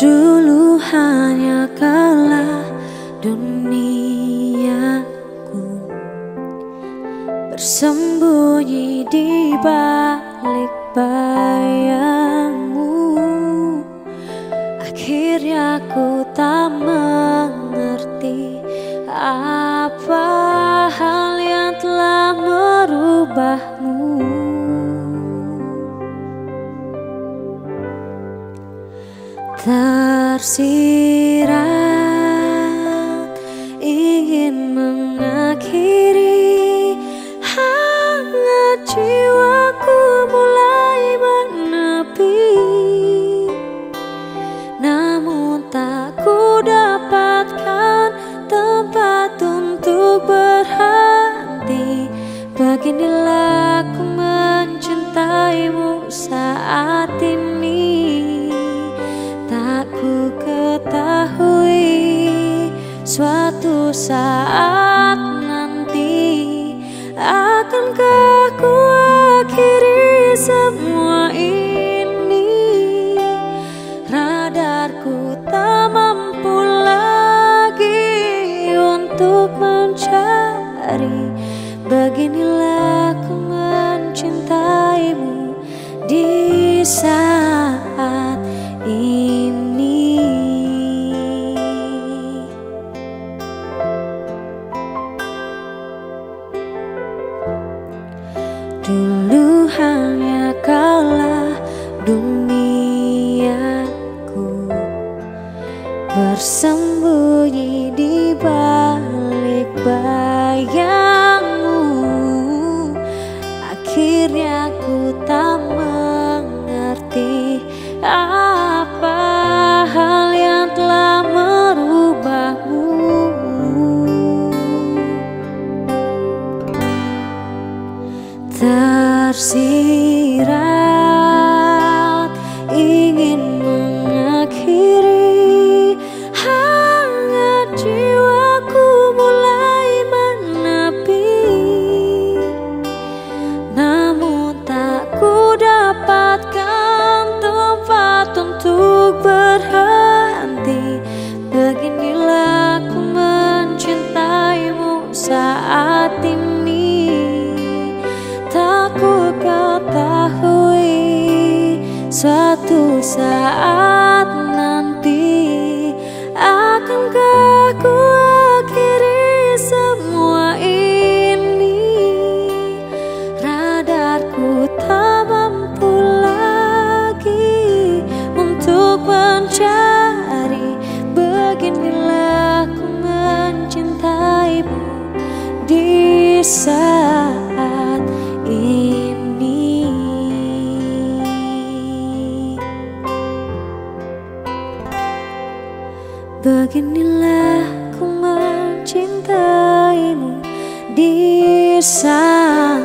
Dulu hanya kalah duniaku. Bersembunyi di balik bayangmu. Akhirnya ku tak mengerti Apa hal yang telah merubahmu tersirat ingin mengakhiri hangat jiwaku mulai menepi. Namun tak ku dapatkan tempat untuk berhenti. Beginilah ku mencintaimu saat ini Suatu saat nanti Akankah ku akhiri semua ini. Radarku tak mampu lagi untuk mencari. Beginilah ku mencintaimu di saat Dulu hanya kalah duniaku tersirat ingin Akankah ku akhiri semua ini? Radarku tak mampu lagi Untuk mencari. Beginilah ku mencintaimu Di saat Beginilah ku mencintaimu di saat